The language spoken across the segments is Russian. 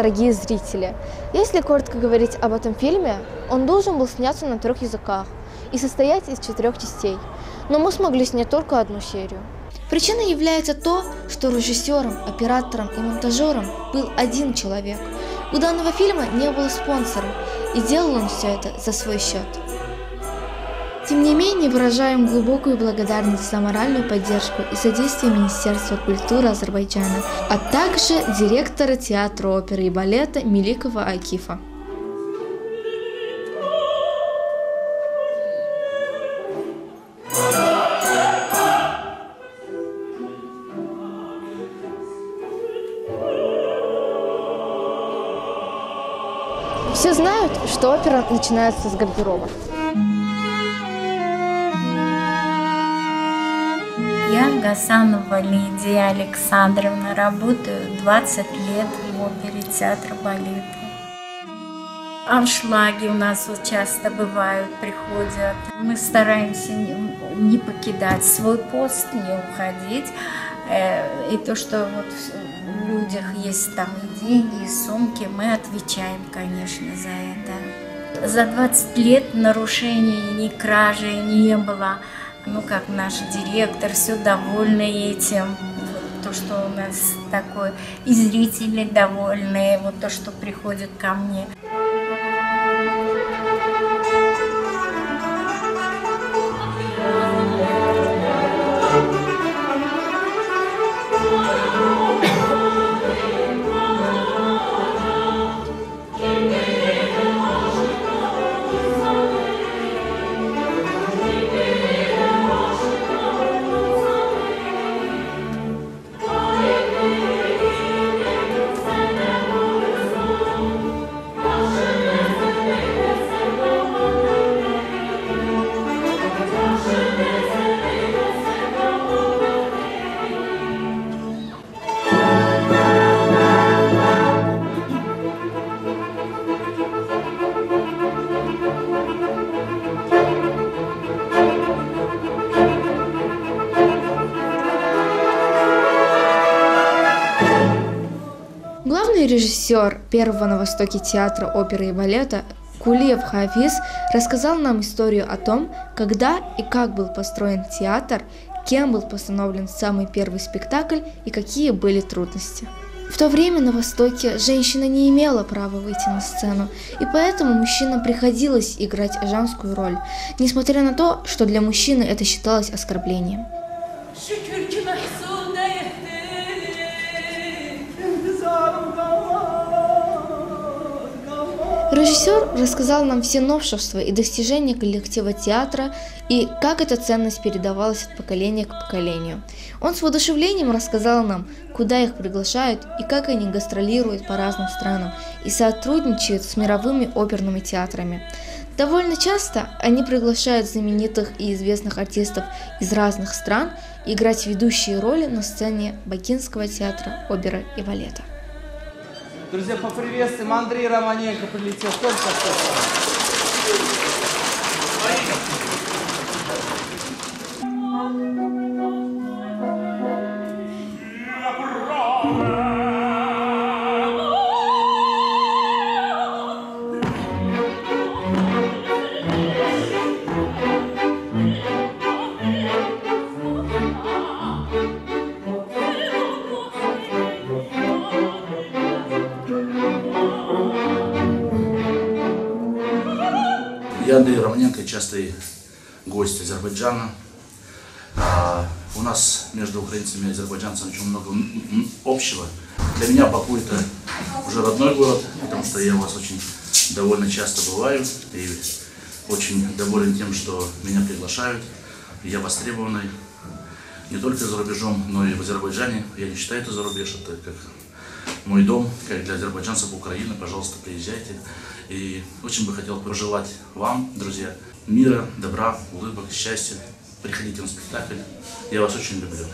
Дорогие зрители! Если коротко говорить об этом фильме, он должен был сняться на трех языках и состоять из четырех частей, но мы смогли снять только одну серию. Причиной является то, что режиссером, оператором и монтажером был один человек. У данного фильма не было спонсора, и делал он все это за свой счет. Тем не менее, выражаем глубокую благодарность за моральную поддержку и содействие Министерства культуры Азербайджана, а также директора театра оперы и балета Меликова Акифа. Все знают, что опера начинается с гардероба. Я Гасанова Лидия Александровна, работаю 20 лет в опере театра балета. Аншлаги у нас вот часто бывают, приходят. Мы стараемся не, не покидать свой пост, не уходить. Э, и то, что вот в людях есть там и деньги, и сумки, мы отвечаем, конечно, за это. За 20 лет нарушений, ни кражи не было. Ну, как наш директор, все довольны этим. То, что у нас такое, и зрители довольны, вот то, что приходят ко мне. Режиссер первого на Востоке театра оперы и балета Кулиев Хафиз рассказал нам историю о том, когда и как был построен театр, кем был постановлен самый первый спектакль и какие были трудности. В то время на Востоке женщина не имела права выйти на сцену, и поэтому мужчинам приходилось играть женскую роль, несмотря на то, что для мужчины это считалось оскорблением. Режиссер рассказал нам все новшества и достижения коллектива театра и как эта ценность передавалась от поколения к поколению. Он с воодушевлением рассказал нам, куда их приглашают и как они гастролируют по разным странам и сотрудничают с мировыми оперными театрами. Довольно часто они приглашают знаменитых и известных артистов из разных стран играть ведущие роли на сцене Бакинского театра оперы и балета. Друзья, поприветствуем. Андрей Романенко прилетел только что. Частый гость Азербайджана. А, у нас между украинцами и азербайджанцами очень много общего. Для меня Баку это уже родной город, потому что я у вас очень довольно часто бываю и очень доволен тем, что меня приглашают. Я востребованный не только за рубежом, но и в Азербайджане. Я не считаю это за рубеж, это как мой дом, как для азербайджанцев Украины. Пожалуйста, приезжайте. И очень бы хотел пожелать вам, друзья, мира, добра, улыбок, счастья. Приходите на спектакль. Я вас очень люблю.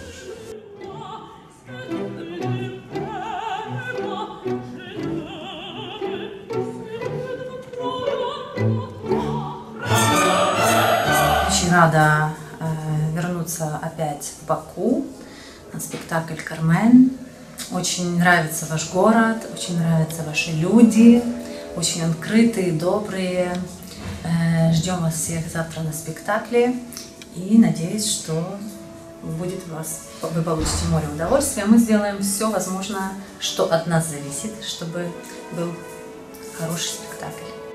Очень рада э, вернуться опять в Баку на спектакль «Кармен». Очень нравится ваш город, очень нравятся ваши люди, очень открытые, добрые. Э, Ждем вас всех завтра на спектакле и надеюсь, что будет вас, вы получите море удовольствия. Мы сделаем все возможное, что от нас зависит, чтобы был хороший спектакль.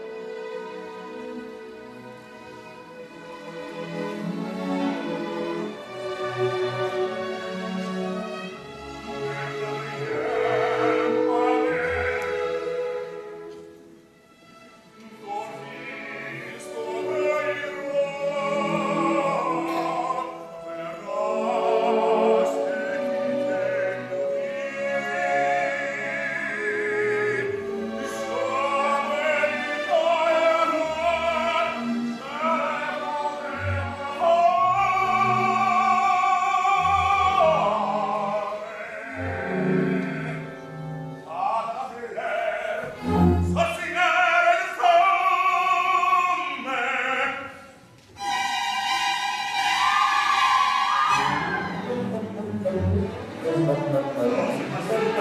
なくなった。ら、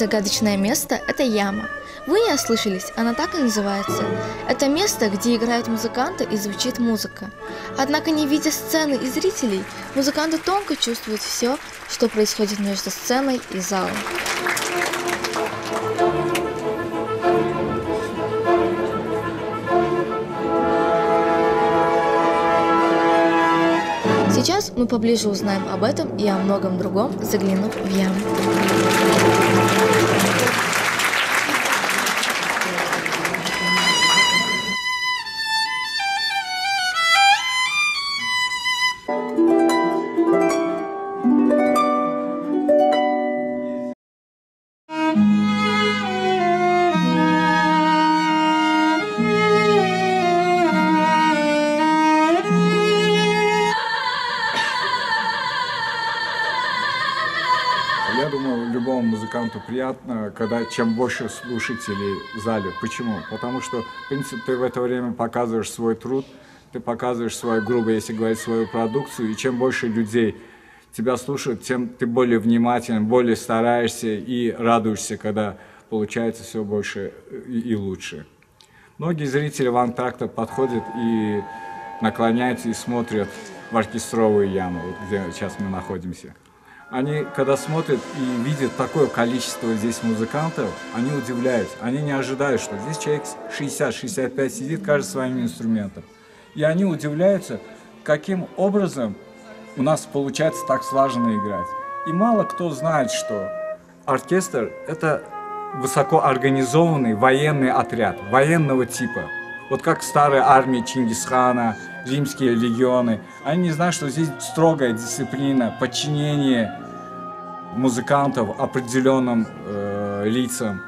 загадочное место – это яма. Вы не ослышались, она так и называется. Это место, где играют музыканты и звучит музыка. Однако, не видя сцены и зрителей, музыканты тонко чувствуют все, что происходит между сценой и залом. Сейчас мы поближе узнаем об этом и о многом другом, заглянув в яму. Когда чем больше слушателей в зале. Почему? Потому что, в принципе, ты в это время показываешь свой труд, ты показываешь свою, грубо если говорить, свою продукцию, и чем больше людей тебя слушают, тем ты более внимателен, более стараешься и радуешься, когда получается все больше и, и лучше. Многие зрители в антракта подходят и наклоняются и смотрят в оркестровую яму, где сейчас мы находимся. Они, когда смотрят и видят такое количество здесь музыкантов, они удивляются. Они не ожидают, что здесь человек 60-65 сидит, каждый своим инструментом. И они удивляются, каким образом у нас получается так слаженно играть. И мало кто знает, что оркестр — это высокоорганизованный военный отряд, военного типа. Вот как старая армия Чингисхана, римские легионы. Они не знают, что здесь строгая дисциплина, подчинение музыкантов определенным э, лицам.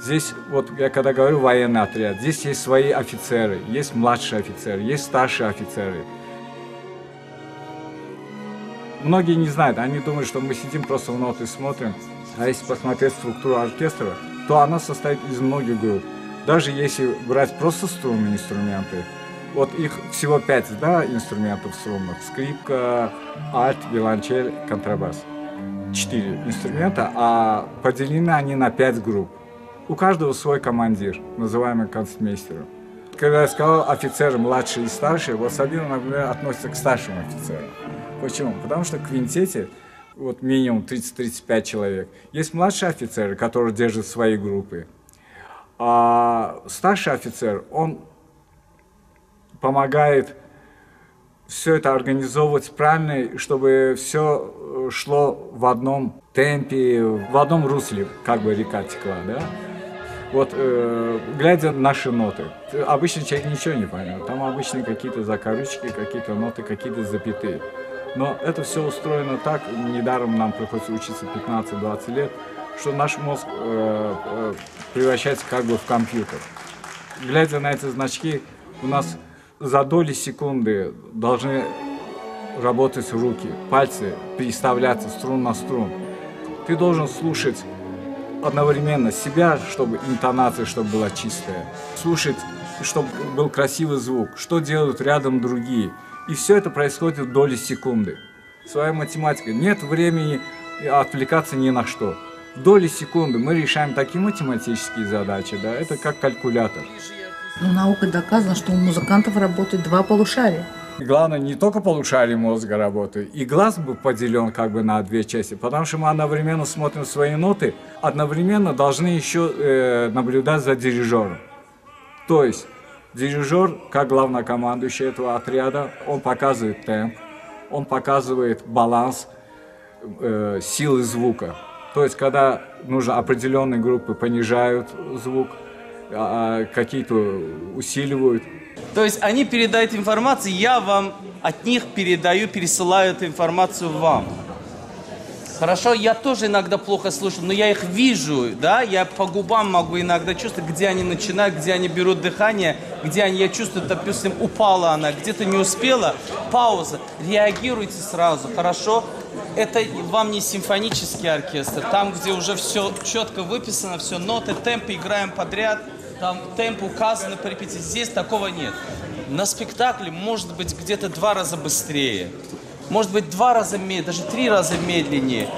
Здесь, вот я когда говорю военный отряд, здесь есть свои офицеры, есть младшие офицеры, есть старшие офицеры. Многие не знают, они думают, что мы сидим просто в ноты смотрим. А если посмотреть структуру оркестра, то она состоит из многих групп. Даже если брать просто струнные инструменты, Вот их всего пять да, инструментов струнных. Скрипка, альт, виолончель, контрабас. Четыре инструмента, а поделены они на пять групп. У каждого свой командир, называемый концертмейстером. Когда я сказал офицеры младшие и старшие, вот Сабина, например, относится к старшим офицерам. Почему? Потому что в квинтете вот минимум 30-35 человек. Есть младшие офицеры, которые держат свои группы. А старший офицер, он помогает все это организовывать правильно, чтобы все э, шло в одном темпе, в одном русле, как бы река текла, да? Вот, э, глядя на наши ноты, обычный человек ничего не поймет. Там обычные какие-то закорючки, какие-то ноты, какие-то запятые. Но это все устроено так, недаром нам приходится учиться 15-20 лет, что наш мозг э, э, превращается как бы в компьютер. Глядя на эти значки, у нас за доли секунды должны работать руки, пальцы переставляться струн на струн. Ты должен слушать одновременно себя, чтобы интонация, чтобы была чистая, слушать, чтобы был красивый звук, что делают рядом другие. И все это происходит в доли секунды. Своя математика. Нет времени отвлекаться ни на что. В доли секунды мы решаем такие математические задачи, да, это как калькулятор. Ну, наукой доказано, что у музыкантов работает два полушария. Главное, не только полушарие мозга работает, и глаз был поделен как бы на две части, потому что мы одновременно смотрим свои ноты, одновременно должны еще э, наблюдать за дирижером. То есть дирижер, как главнокомандующий этого отряда, он показывает темп, он показывает баланс э, силы звука. То есть, когда нужно определенные группы понижают звук, а, какие-то усиливают. То есть они передают информацию, я вам от них передаю, пересылаю эту информацию вам. Хорошо, я тоже иногда плохо слышу, но я их вижу, да, я по губам могу иногда чувствовать, где они начинают, где они берут дыхание, где они, я чувствую, допустим, упала она, где-то не успела, пауза, реагируйте сразу, хорошо? Это вам не симфонический оркестр, там, где уже все четко выписано, все ноты, темпы играем подряд, там темп указаны по репетиции. Здесь такого нет. На спектакле может быть где-то два раза быстрее, может быть два раза медленнее, даже три раза медленнее.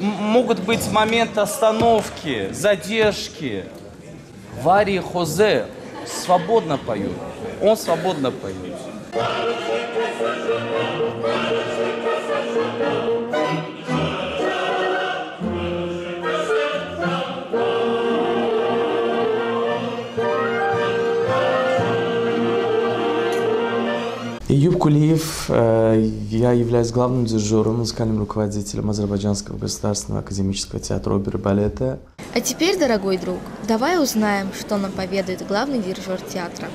М могут быть моменты остановки, задержки. Варий Хозе свободно поет. Он свободно поет. Кулиев, э, я являюсь главным дирижером, музыкальным руководителем Азербайджанского государственного академического театра оперы и балета. А теперь, дорогой друг, давай узнаем, что нам поведает главный дирижер театра.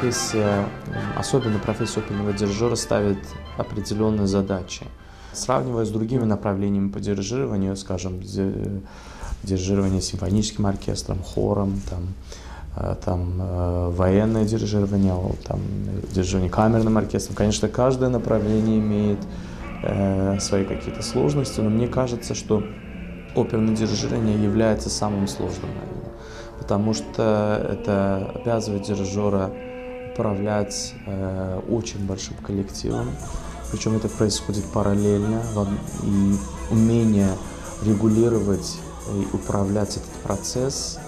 Профессия, особенно профессия оперного дирижера, ставит определенные задачи. Сравнивая с другими направлениями по дирижированию, скажем, ди- дирижирование симфоническим оркестром, хором, там, э, там, э, военное дирижирование, там, дирижирование камерным оркестром, конечно, каждое направление имеет э, свои какие-то сложности, но мне кажется, что оперное дирижирование является самым сложным, наверное, потому что это обязывает дирижера управлять э, очень большим коллективом, причем это происходит параллельно, и умение регулировать и управлять этот процесс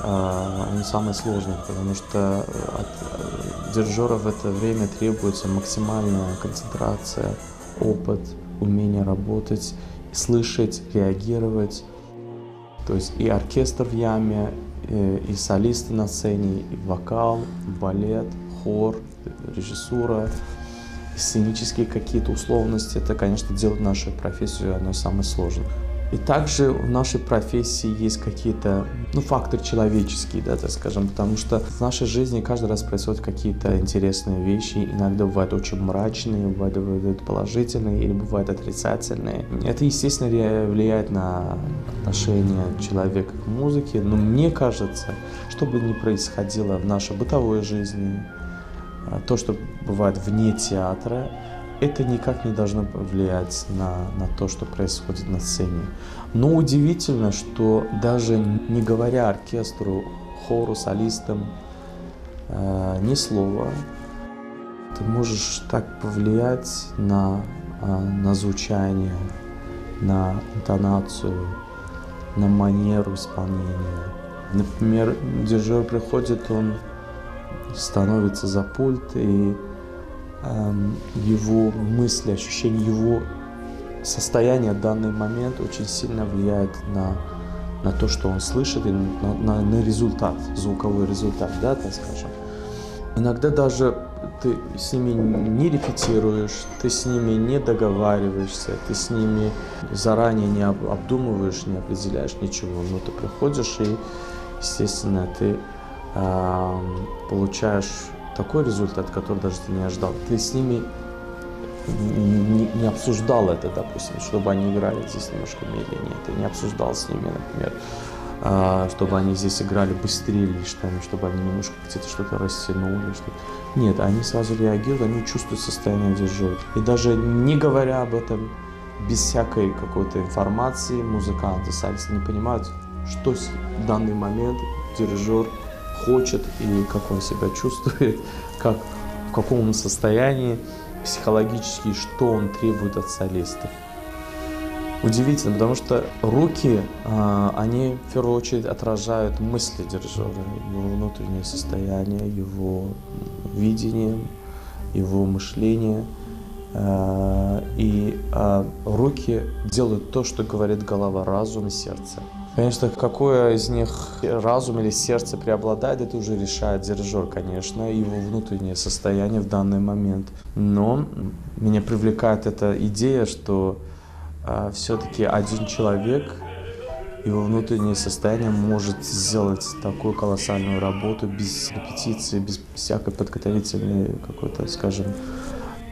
э, он самый сложный, потому что от э, дирижера в это время требуется максимальная концентрация, опыт, умение работать, слышать, реагировать. То есть и оркестр в яме, и, и солисты на сцене, и вокал, и балет, хор, режиссура, и сценические какие-то условности. Это, конечно, делает нашу профессию одной из самых сложных. И также в нашей профессии есть какие-то, ну, факторы человеческие, да, так скажем, потому что в нашей жизни каждый раз происходят какие-то интересные вещи, иногда бывают очень мрачные, бывают положительные или бывают отрицательные. Это, естественно, влияет на отношение человека к музыке, но мне кажется, что бы ни происходило в нашей бытовой жизни, а, то, что бывает вне театра, это никак не должно влиять на, на то, что происходит на сцене. Но удивительно, что даже не говоря оркестру, хору, солистам э, ни слова, ты можешь так повлиять на, э, на звучание, на интонацию, на манеру исполнения. Например, дирижер приходит, он становится за пульт и его мысли, ощущение его состояния в данный момент очень сильно влияет на, на то, что он слышит, и на, на, на результат, звуковой результат, да, так скажем. Иногда даже ты с ними не репетируешь, ты с ними не договариваешься, ты с ними заранее не обдумываешь, не определяешь ничего, но ты приходишь и, естественно, ты э, получаешь такой результат, который даже ты не ожидал. Ты с ними не, обсуждал это, допустим, чтобы они играли здесь немножко медленнее. Ты не обсуждал с ними, например, а, чтобы они здесь играли быстрее или что чтобы они немножко где-то что-то растянули. Что Нет, они сразу реагируют, они чувствуют состояние дирижера. И даже не говоря об этом, без всякой какой-то информации, музыканты, солисты не понимают, что в данный момент дирижер хочет и как он себя чувствует, как, в каком он состоянии психологически, что он требует от солистов. Удивительно, потому что руки, а, они в первую очередь отражают мысли дирижера, его внутреннее состояние, его видение, его мышление. А, и а, руки делают то, что говорит голова, разум сердце. Конечно, какое из них разум или сердце преобладает, это уже решает дирижер, конечно, его внутреннее состояние в данный момент. Но меня привлекает эта идея, что э, все-таки один человек, его внутреннее состояние может сделать такую колоссальную работу без репетиции, без всякой подготовительной какой-то, скажем,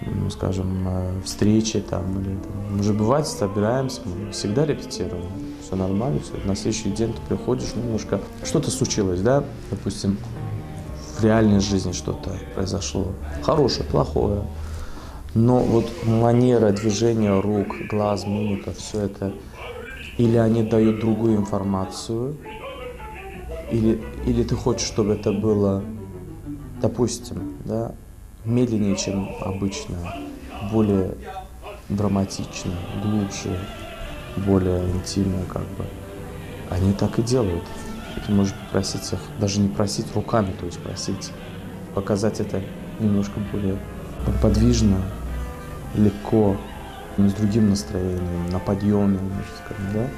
ну, скажем, э, встречи там, или там. Мы же бывает собираемся, мы всегда репетируем все нормально, все. На следующий день ты приходишь, немножко что-то случилось, да, допустим, в реальной жизни что-то произошло, хорошее, плохое, но вот манера движения рук, глаз, мимика, все это, или они дают другую информацию, или, или ты хочешь, чтобы это было, допустим, да, медленнее, чем обычно, более драматично, глубже, более интимную, как бы. Они так и делают. Ты можешь попросить их, даже не просить руками, то есть просить, показать это немножко более подвижно, легко, не с другим настроением, на подъеме, скажем, да,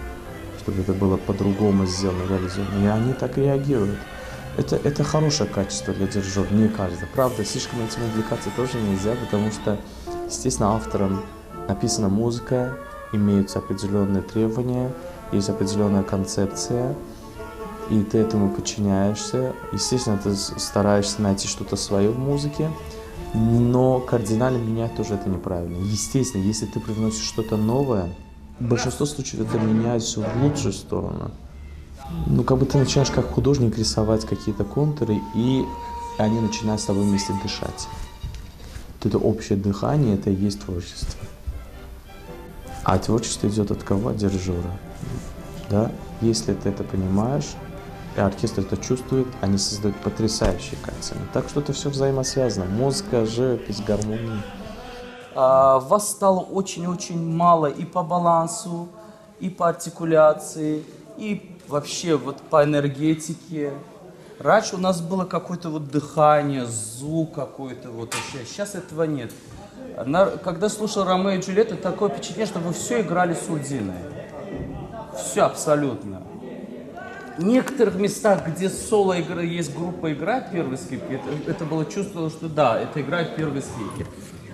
чтобы это было по-другому сделано, реализовано. И они так реагируют. Это, это хорошее качество для дирижера, мне кажется. Правда, слишком этим увлекаться тоже нельзя, потому что, естественно, автором написана музыка, имеются определенные требования, есть определенная концепция, и ты этому подчиняешься. Естественно, ты стараешься найти что-то свое в музыке, но кардинально менять тоже это неправильно. Естественно, если ты привносишь что-то новое, в большинстве случаев это меняет все в лучшую сторону. Ну, как бы ты начинаешь как художник рисовать какие-то контуры, и они начинают с тобой вместе дышать. Вот это общее дыхание, это и есть творчество. А творчество идет от кого? От дирижера. Да? Если ты это понимаешь, и оркестр это чувствует, они создают потрясающие картины. Так что это все взаимосвязано. Музыка, живопись, гармония. А, вас стало очень-очень мало и по балансу, и по артикуляции, и вообще вот по энергетике. Раньше у нас было какое-то вот дыхание, звук какой-то вот вообще. Сейчас этого нет. Когда слушал Ромео и Джульетту, такое впечатление, что вы все играли с Урдиной. Все абсолютно. В некоторых местах, где соло игра, есть группа играет первые скрипки, это, это было чувство, что да, это играют первые скрипки.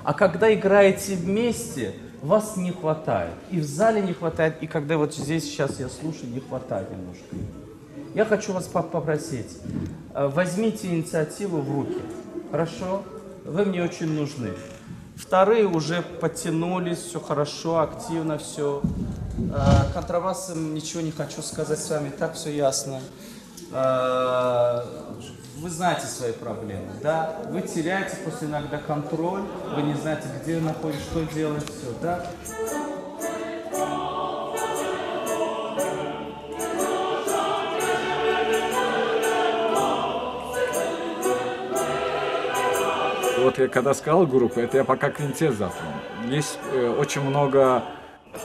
А когда играете вместе, вас не хватает. И в зале не хватает, и когда вот здесь сейчас я слушаю, не хватает немножко. Я хочу вас поп- попросить, э, возьмите инициативу в руки, хорошо? Вы мне очень нужны. Вторые уже подтянулись, все хорошо, активно все. Контрабасом ничего не хочу сказать с вами, так все ясно. Э, Вы знаете свои проблемы, да? Вы теряете после иногда контроль, вы не знаете, где находитесь, что делать, все, да? Вот я когда сказал группа, это я пока квинтет затронул. Есть э, очень много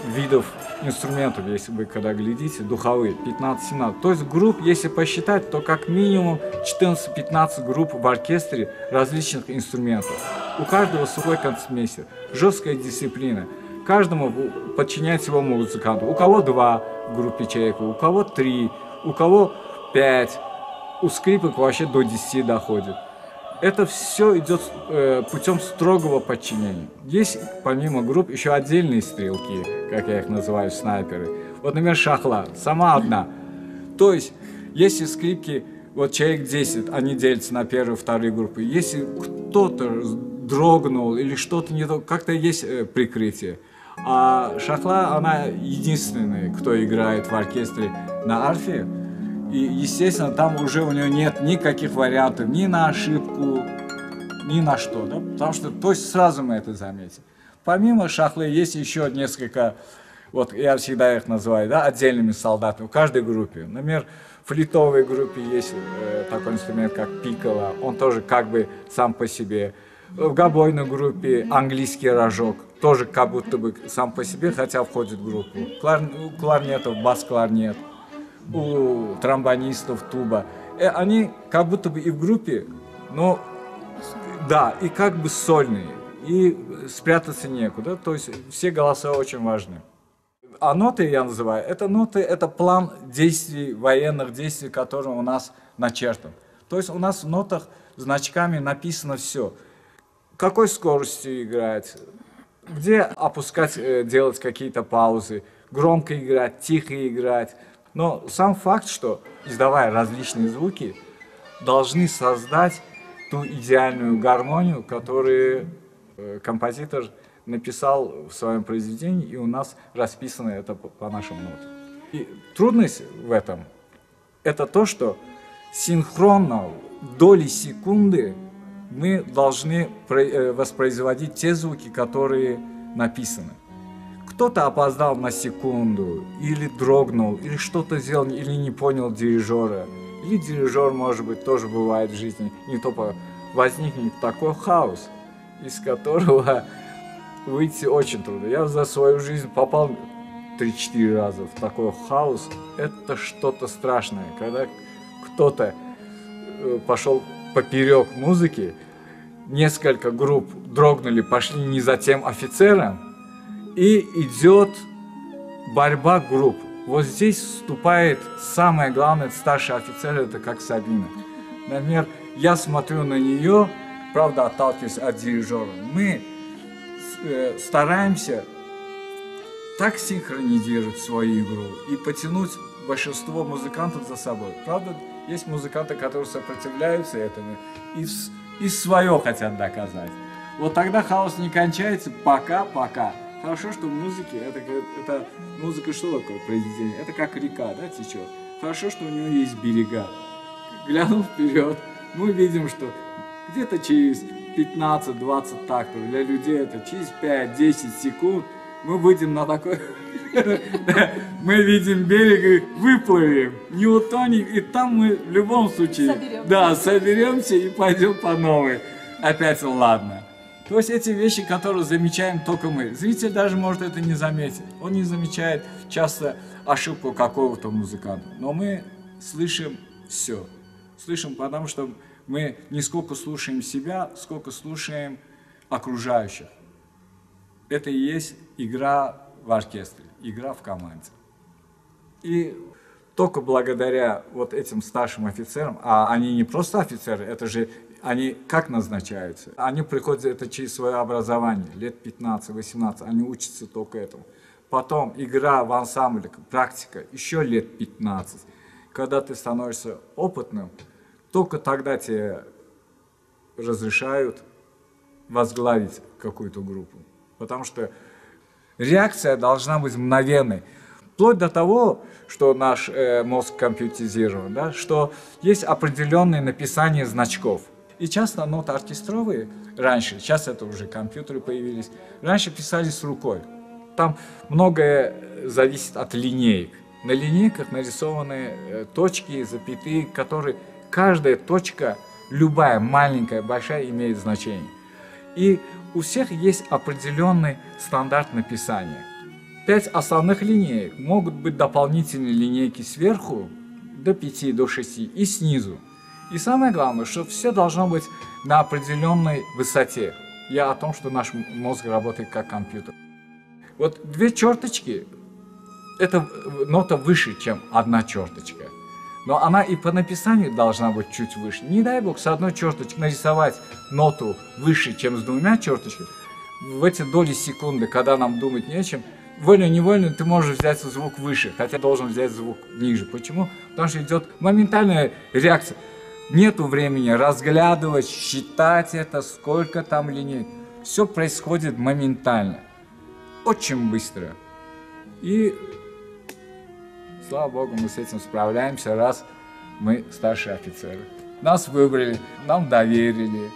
видов инструментов, если вы когда глядите, духовые, 15-17. То есть групп, если посчитать, то как минимум 14-15 групп в оркестре различных инструментов. У каждого свой концмейстер, жесткая дисциплина. Каждому подчиняется его музыканту. У кого два в группе человека, у кого три, у кого пять. У скрипок вообще до 10 доходит. Это все идет э, путем строгого подчинения. Есть помимо групп еще отдельные стрелки, как я их называю, снайперы. Вот, например, шахла, сама одна. То есть, если скрипки, вот человек 10, они делятся на первые, вторые группы. Если кто-то дрогнул или что-то не то, как-то есть э, прикрытие. А шахла, она единственная, кто играет в оркестре на арфе. И, естественно, там уже у нее нет никаких вариантов ни на ошибку, ни на что, да? Потому что, то есть сразу мы это заметим. Помимо шахлы есть еще несколько, вот я всегда их называю, да, отдельными солдатами в каждой группе. Например, в флитовой группе есть э, такой инструмент, как пикколо, он тоже как бы сам по себе. В габойной группе английский рожок, тоже как будто бы сам по себе, хотя входит в группу. Клар... У кларнетов бас-кларнет у тромбонистов туба. Э, они как будто бы и в группе, но да, и как бы сольные, и спрятаться некуда. То есть все голоса очень важны. А ноты я называю, это ноты, это план действий, военных действий, который у нас начертан. То есть у нас в нотах значками написано все. Какой скоростью играть, где опускать, э, делать какие-то паузы, громко играть, тихо играть. Но сам факт, что издавая различные звуки, должны создать ту идеальную гармонию, которую э, композитор написал в своем произведении, и у нас расписано это по, нашим нотам. И трудность в этом – это то, что синхронно, доли секунды мы должны э, воспроизводить те звуки, которые написаны. Кто-то опоздал на секунду, или дрогнул, или что-то сделал, или не понял дирижера. Или дирижер, может быть, тоже бывает в жизни, не то возникнет такой хаос, из которого выйти очень трудно. Я за свою жизнь попал 3-4 раза в такой хаос. Это что-то страшное, когда кто-то э, пошел поперек музыки, несколько групп дрогнули, пошли не за тем офицером, и идет борьба групп. Вот здесь вступает самое главное, старший офицер, это как Сабина. Например, я смотрю на нее, правда, отталкиваюсь от дирижера. Мы э, стараемся так синхронизировать свою игру и потянуть большинство музыкантов за собой. Правда, есть музыканты, которые сопротивляются этому и, и свое хотят доказать. Вот тогда хаос не кончается пока, пока. Хорошо, что в музыке, это, это музыка что такое произведение? Это как река, да, течет. Хорошо, что у нее есть берега. Глянув вперед, мы видим, что где-то через 15-20 тактов, для людей это через 5-10 секунд, мы выйдем на такой Мы видим берег и выплывем, не утонем, и там мы в любом случае да, соберемся и пойдем по новой. Опять ладно. То есть эти вещи, которые замечаем только мы. Зритель даже может это не заметить. Он не замечает часто ошибку какого-то музыканта. Но мы слышим все. Слышим, потому что мы не сколько слушаем себя, сколько слушаем окружающих. Это и есть игра в оркестре, игра в команде. И только благодаря вот этим старшим офицерам, а они не просто офицеры, это же они как назначаются? Они приходят это через свое образование, лет 15-18, они учатся только этому. Потом игра в ансамбле, практика, еще лет 15. Когда ты становишься опытным, только тогда тебе разрешают возглавить какую-то группу. Потому что реакция должна быть мгновенной. Вплоть до того, что наш э, мозг компьютеризирован, да, что есть определенное написание значков. И часто ноты оркестровые раньше, сейчас это уже компьютеры появились, раньше писались рукой. Там многое зависит от линеек. На линейках нарисованы э, точки, запятые, которые каждая точка, любая, маленькая, большая, имеет значение. И у всех есть определенный стандарт написания. Пять основных линеек. Могут быть дополнительные линейки сверху, до 5, до 6 и снизу. И самое главное, что все должно быть на определенной высоте. Я о том, что наш мозг работает как компьютер. Вот две черточки – это нота выше, чем одна черточка. Но она и по написанию должна быть чуть выше. Не дай бог с одной черточкой нарисовать ноту выше, чем с двумя черточками. В эти доли секунды, когда нам думать нечем, вольно-невольно ты можешь взять звук выше, хотя должен взять звук ниже. Почему? Потому что идет моментальная реакция. Нету времени разглядывать, считать это, сколько там линий. Все происходит моментально. Очень быстро. И слава богу, мы с этим справляемся, раз мы старшие офицеры. Нас выбрали, нам доверили.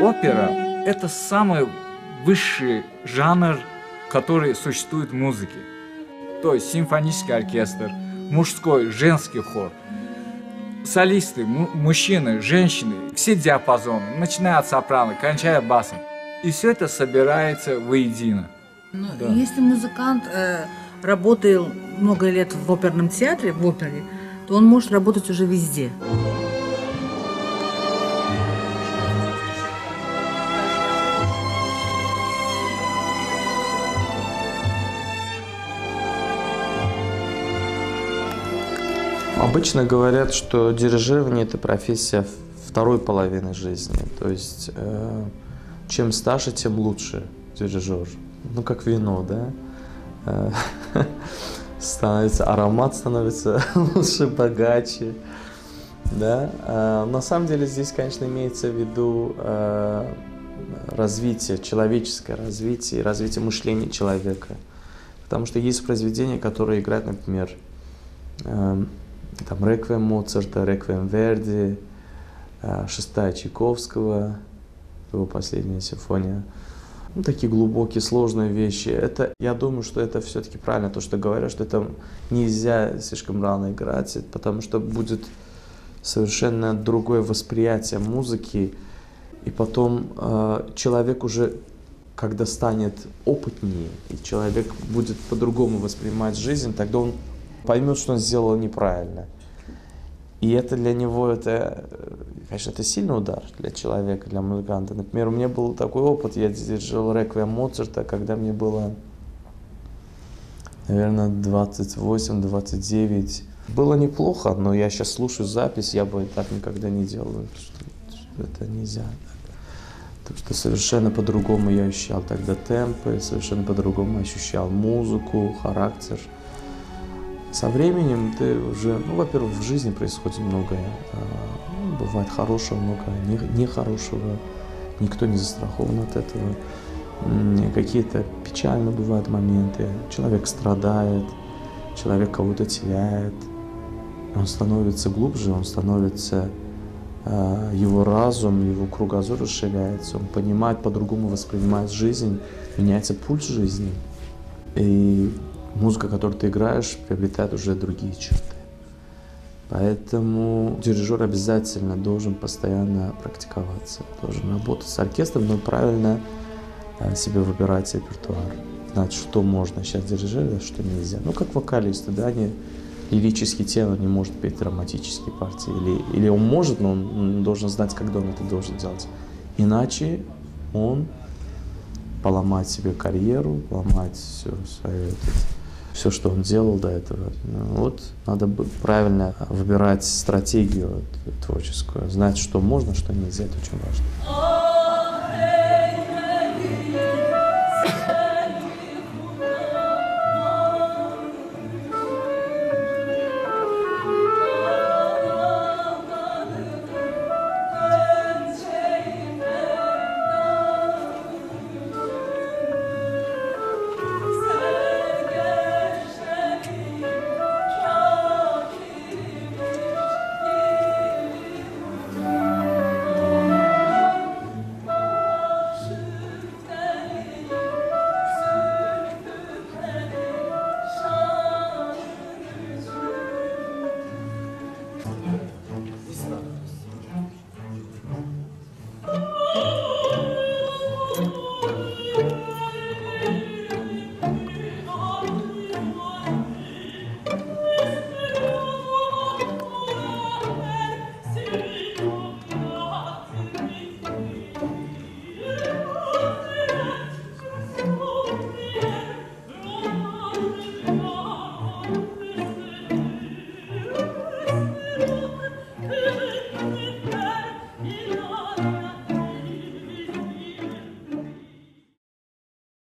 Опера – это самый высший жанр, который существует в музыке. То есть симфонический оркестр, мужской, женский хор, солисты, му- мужчины, женщины, все диапазоны, начиная от сопрано, кончая басом. И все это собирается воедино. Ну, Да. Если музыкант э, работал много лет в оперном театре, в опере, то он может работать уже везде. Обычно говорят, что дирижирование – это профессия второй половины жизни. То есть, э, чем старше, тем лучше дирижер. Ну, как вино, да? Э, становится, аромат становится лучше, богаче. Да? А на самом деле здесь, конечно, имеется в виду э, развитие, человеческое развитие, развитие мышления человека. Потому что есть произведения, которые играют, например, эм, там Реквием Моцарта, Реквием Верди, э, шестая Чайковского, его последняя симфония. Ну, такие глубокие, сложные вещи. Это, я думаю, что это все-таки правильно, то, что говорят, что это нельзя слишком рано играть, потому что будет совершенно другое восприятие музыки, и потом э, человек уже, когда станет опытнее, и человек будет по-другому воспринимать жизнь, тогда он поймет, что он сделал неправильно. И это для него, это, э, конечно, это сильный удар для человека, для музыканта. Например, у меня был такой опыт, я держал реквием Моцарта, когда мне было, наверное, 28-29. Было неплохо, но я сейчас слушаю запись, я бы так никогда не делал, это нельзя. Так что совершенно по-другому я ощущал тогда темпы, совершенно по-другому ощущал музыку, характер. Со временем ты уже, ну, во-первых, в жизни происходит многое. А, ну, бывает хорошего, много не- нехорошего. Никто не застрахован от этого. Какие-то печальные бывают моменты. Человек страдает, человек кого-то теряет. Он становится глубже, он становится, э, его разум, его кругозор расширяется, он понимает, по-другому воспринимает жизнь, меняется пульс жизни. И музыка, которую ты играешь, приобретает уже другие черты. Поэтому дирижер обязательно должен постоянно практиковаться, должен работать с оркестром, но правильно э, себе выбирать репертуар. Знать, что можно сейчас дирижировать, что нельзя. Ну, как вокалисты, да, они лирический тенор не может петь драматические партии. Или, или он может, но он должен знать, когда он это должен делать. Иначе он поломает себе карьеру, поломает все свое все, что он делал до этого. Вот надо правильно выбирать стратегию творческую, знать, что можно, что нельзя, это очень важно.